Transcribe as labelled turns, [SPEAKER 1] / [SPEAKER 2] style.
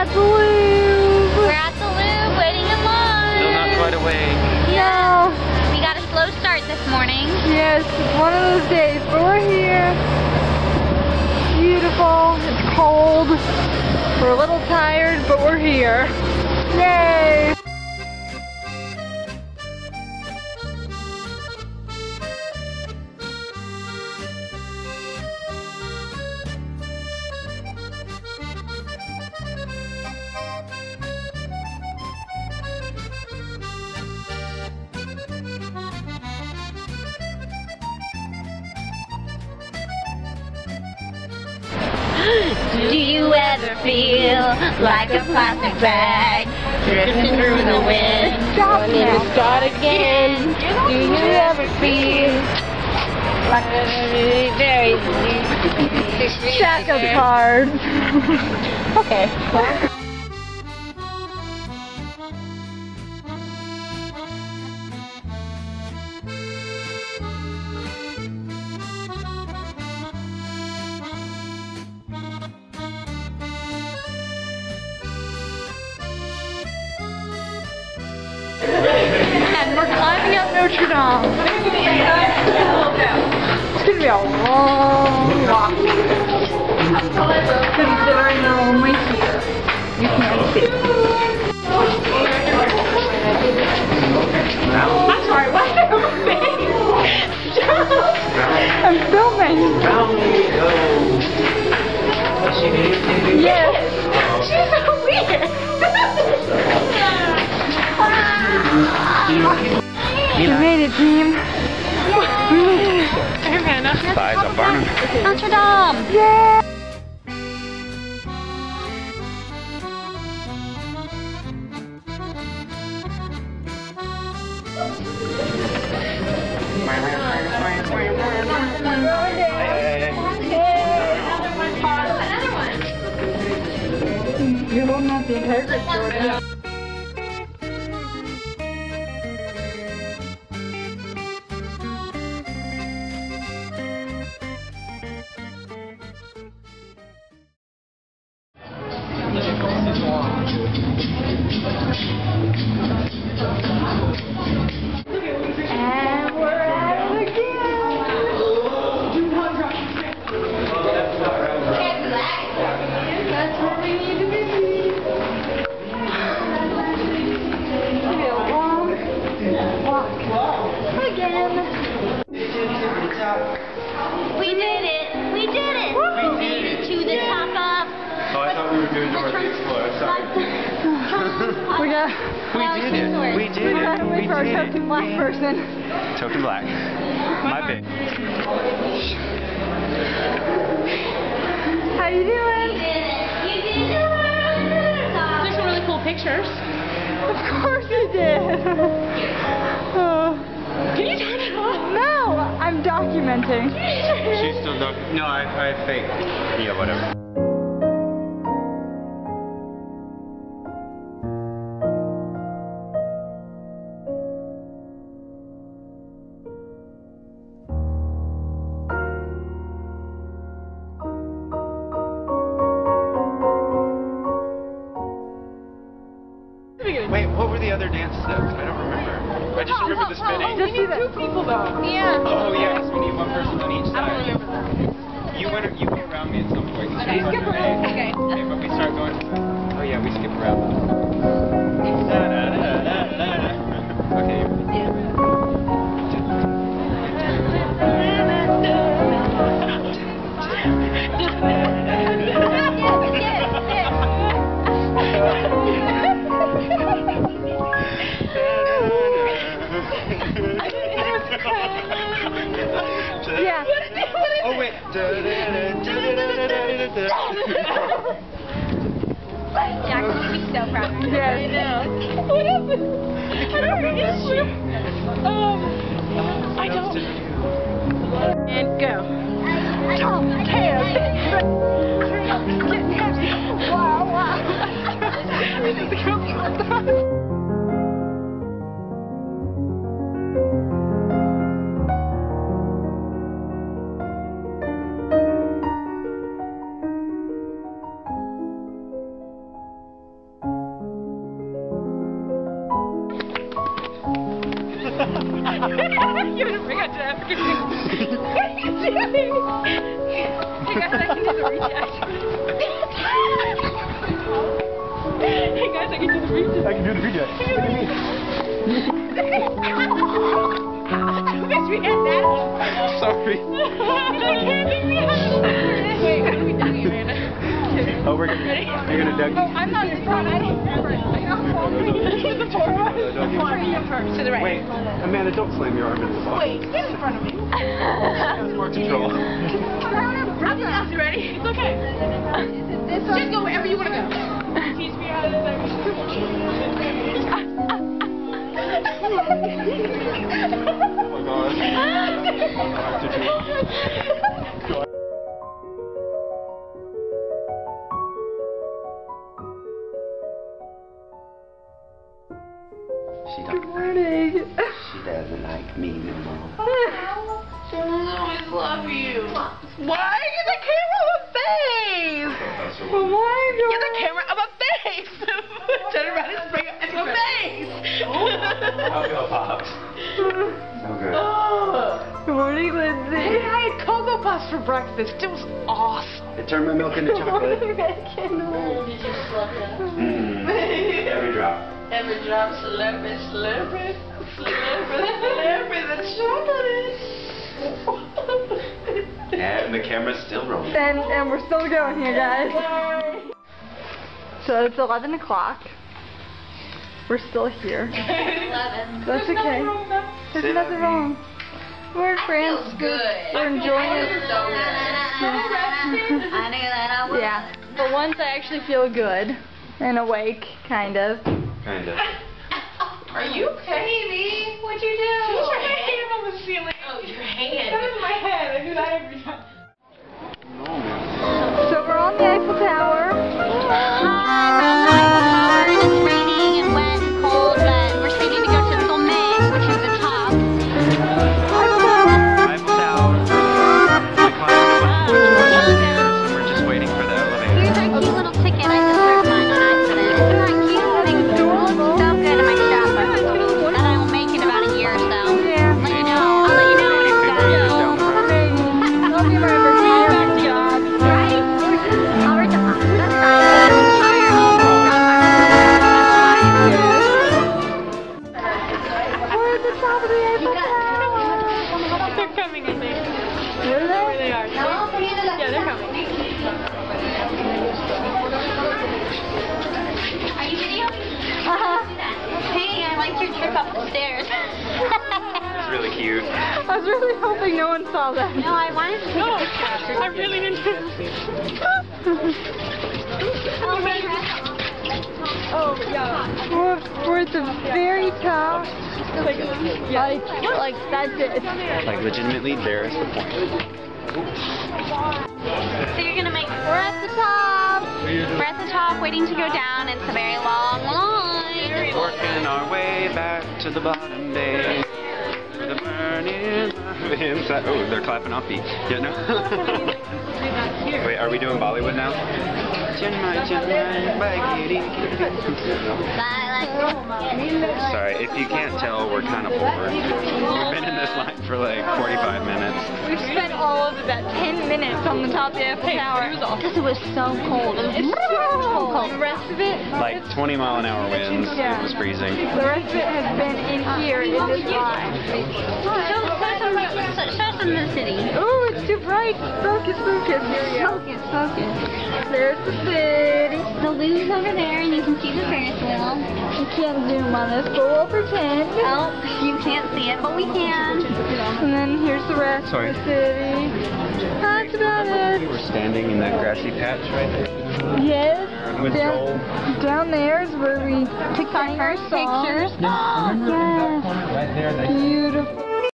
[SPEAKER 1] at the Louvre.
[SPEAKER 2] We're at the Louvre waiting in line.
[SPEAKER 3] Still not quite awake.
[SPEAKER 2] Yeah. We got a slow start this morning.
[SPEAKER 1] Yes, one of those days, but we're here. Beautiful. It's cold. We're a little tired, but we're here. Yay!
[SPEAKER 2] Do you ever feel like a plastic bag drifting through the wind?
[SPEAKER 1] Stop now.
[SPEAKER 2] to start again. Do you ever feel like a very
[SPEAKER 1] of cards.
[SPEAKER 2] Okay.
[SPEAKER 1] Notre Dame. It's gonna be a long walk. Considering we're only We made it, team. We made it.
[SPEAKER 3] Thighs are burning.
[SPEAKER 2] Notre Dame.
[SPEAKER 1] Yeah. You're holding out the entire
[SPEAKER 2] Thank
[SPEAKER 3] you. I thought we were doing North Explore. Sorry.
[SPEAKER 1] We got.
[SPEAKER 3] We did it. We did
[SPEAKER 1] We're
[SPEAKER 3] it.
[SPEAKER 1] gonna wait
[SPEAKER 3] We
[SPEAKER 1] for our
[SPEAKER 3] did
[SPEAKER 1] token
[SPEAKER 3] it.
[SPEAKER 1] black person.
[SPEAKER 3] Token black. My pick.
[SPEAKER 1] How you doing?
[SPEAKER 2] You did it. You did it.
[SPEAKER 4] There's some really cool pictures.
[SPEAKER 1] Of course you did. oh.
[SPEAKER 4] Can you turn it off?
[SPEAKER 1] No, I'm documenting.
[SPEAKER 3] She's still not. No, I, I fake. Yeah, whatever. Spinning.
[SPEAKER 1] Just do
[SPEAKER 4] people though.
[SPEAKER 2] Yeah.
[SPEAKER 3] Oh yeah,
[SPEAKER 2] will be so proud of you.
[SPEAKER 1] Yes.
[SPEAKER 4] What happened? I don't remember. Um, I don't. And go.
[SPEAKER 1] Wow, wow.
[SPEAKER 4] it a bring out to What are you doing? Hey guys, I can do the reject. hey guys, I can do the reject.
[SPEAKER 3] I can do the reject. Look at me.
[SPEAKER 4] I wish we had that.
[SPEAKER 3] Sorry.
[SPEAKER 4] Wait, how do we do it, Amanda?
[SPEAKER 3] Oh, we're gonna, you're gonna Dougie.
[SPEAKER 4] Oh, I'm not in front. I don't. I the four of us. Me and her. To the right.
[SPEAKER 3] Wait, Amanda, don't slam your arm in the box.
[SPEAKER 4] Wait, get in front of me.
[SPEAKER 3] More control.
[SPEAKER 4] You ready? It's okay. Just go wherever you want to go. Teach me how to
[SPEAKER 3] Oh my
[SPEAKER 5] She don't,
[SPEAKER 1] Morning.
[SPEAKER 5] she doesn't like me no more.
[SPEAKER 4] always love you. Why? Get the camera of a face.
[SPEAKER 1] Why
[SPEAKER 4] Get the camera of a face. Turn around and spray it in the face.
[SPEAKER 3] How's it pops?
[SPEAKER 5] So good.
[SPEAKER 1] Good morning, Lindsay.
[SPEAKER 4] Hey, I had Cocoa Puffs for breakfast. It was awesome.
[SPEAKER 5] It turned my milk into chocolate.
[SPEAKER 1] Morning, Megan.
[SPEAKER 5] Mm. Every drop.
[SPEAKER 4] Every drop, slurpy, slurpy, slurpy, slurpy, the chocolate.
[SPEAKER 5] And the camera's still rolling.
[SPEAKER 1] And, and we're still going here, guys. So it's 11 o'clock. We're still here. That's okay. There's nothing wrong. We're friends.
[SPEAKER 2] good.
[SPEAKER 1] We're enjoying it.
[SPEAKER 2] I knew that I would.
[SPEAKER 1] Yeah. But once I actually feel good and awake, kind of.
[SPEAKER 5] Kind of.
[SPEAKER 4] Are you okay? Baby, what'd you do? Put your hand on the ceiling. Oh, your hand. That was my head. I do that every
[SPEAKER 2] cute. I
[SPEAKER 1] was really hoping no one saw that.
[SPEAKER 2] no, I wanted to take a picture.
[SPEAKER 4] I really didn't.
[SPEAKER 2] Oh, wait.
[SPEAKER 1] Oh, yeah. We're, we're at the very top. Like, like that's it.
[SPEAKER 3] Like, legitimately, there's the point.
[SPEAKER 2] So you're gonna make.
[SPEAKER 1] We're at the top.
[SPEAKER 2] We're at the top, waiting to go down. It's a very long line.
[SPEAKER 3] Working our way back to the bottom the burning. Oh, they're clapping off beat. Yeah, no. Wait, are we doing Bollywood now? Chennai, Chennai, Bagiri. Sorry, if you can't tell, we're kind of bored. We've been in this line for like 45 minutes.
[SPEAKER 1] We've spent all of about 10 minutes on the top of the Eiffel Tower.
[SPEAKER 2] Because it was so cold. It was
[SPEAKER 1] It's so cold. The rest of it,
[SPEAKER 3] Like 20 mile an hour winds.
[SPEAKER 1] Yeah.
[SPEAKER 3] It was freezing.
[SPEAKER 1] the rest of it has been in ah. here in this line.
[SPEAKER 2] Show, show, some, show some of the city.
[SPEAKER 1] Oh, it's too bright. Focus, focus. Here we.
[SPEAKER 2] Focus, focus.
[SPEAKER 1] There's the city.
[SPEAKER 2] The Louvre's over there, and you can see the Ferris wheel.
[SPEAKER 1] We can't zoom on this, but we'll pretend.
[SPEAKER 2] Oh, you can't see it, but we can.
[SPEAKER 1] And then here's the rest
[SPEAKER 3] Sorry.
[SPEAKER 1] of the city. That's about it.
[SPEAKER 3] We
[SPEAKER 1] it.
[SPEAKER 3] were standing in that grassy patch right there.
[SPEAKER 1] Yes.
[SPEAKER 3] With
[SPEAKER 1] down,
[SPEAKER 3] Joel.
[SPEAKER 1] down there is where we took our first pictures.
[SPEAKER 2] Yes.
[SPEAKER 3] Right there.
[SPEAKER 1] Beautiful.